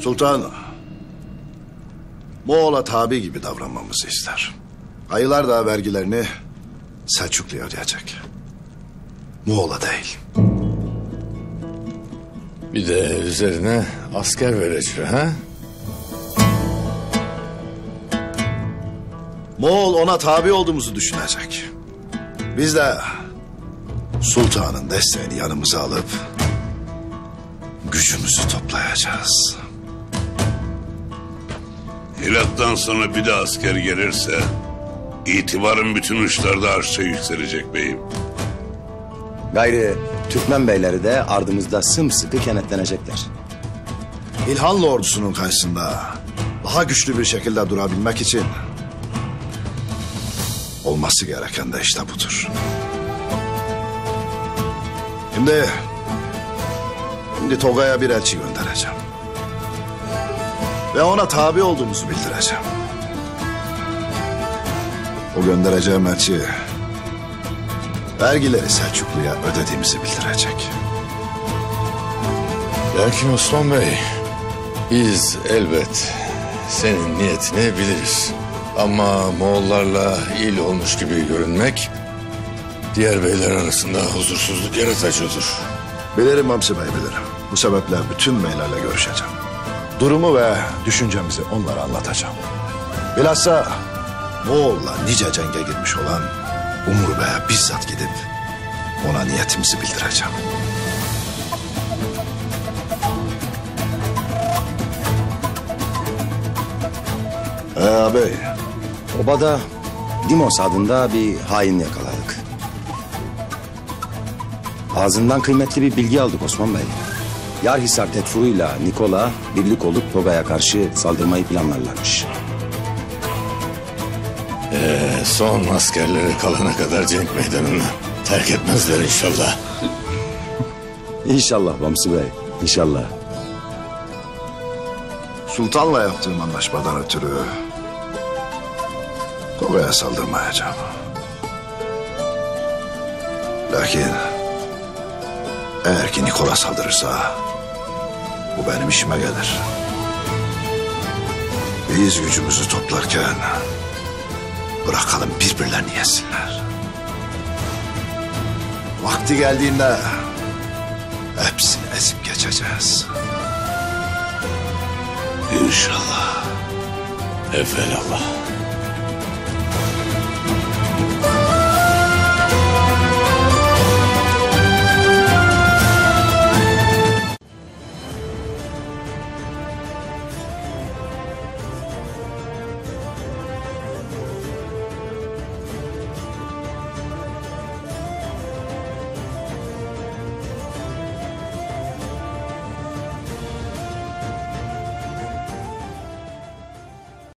Sultan, Moğol'a tabi gibi davranmamızı ister. Ayılar da vergilerini Selçuklu'ya ödeyecek. Moğol'a değil. Bir de üzerine asker verecek ha? Moğol ona tabi olduğumuzu düşünecek. Biz de sultanın desteğini yanımıza alıp gücümüzü toplayacağız. Hilat'tan sonra bir de asker gelirse itibarın bütün uçlarda arşa yükselecek beyim. Gayrı Türkmen beyleri de ardımızda sımsıkı kenetlenecekler. İlhanlı ordusunun karşısında daha güçlü bir şekilde durabilmek için olması gereken de işte budur. Şimdi şimdi Toga'ya bir elçi göndereceğim. Ve ona tabi olduğumuzu bildireceğim. O göndereceğim elçi vergileri Selçuklu'ya ödediğimizi bildirecek. Lakin Osman Bey, biz elbet senin niyetini biliriz. Ama Moğollarla il olmuş gibi görünmek diğer beyler arasında huzursuzluk yaratıcıdır. Bilirim Hamsi Bey bilirim. Bu sebeple bütün beylerle görüşeceğim. Durumu ve düşüncemizi onlara anlatacağım. Bilhassa Moğol'la nice cenge girmiş olan Umur Bey'e bizzat gidip ona niyetimizi bildireceğim. Ee abi, Obada Dimos adında bir hain yakaladık. Ağzından kıymetli bir bilgi aldık Osman Bey. Yarhisar Tetfuru'yla Nikola birlik olup Toga'ya karşı saldırmayı planlarlarmış. Ee, son askerleri kalana kadar cenk meydanını terk etmezler inşallah. İnşallah Bamsı Bey, inşallah. Sultan'la yaptığım anlaşmadan ötürü Toga'ya saldırmayacağım. Lakin eğer ki Nikola saldırırsa bu benim işime gelir. Biz gücümüzü toplarken bırakalım birbirlerini yesinler. Vakti geldiğinde hepsini ezip geçeceğiz. İnşallah. Evelallah.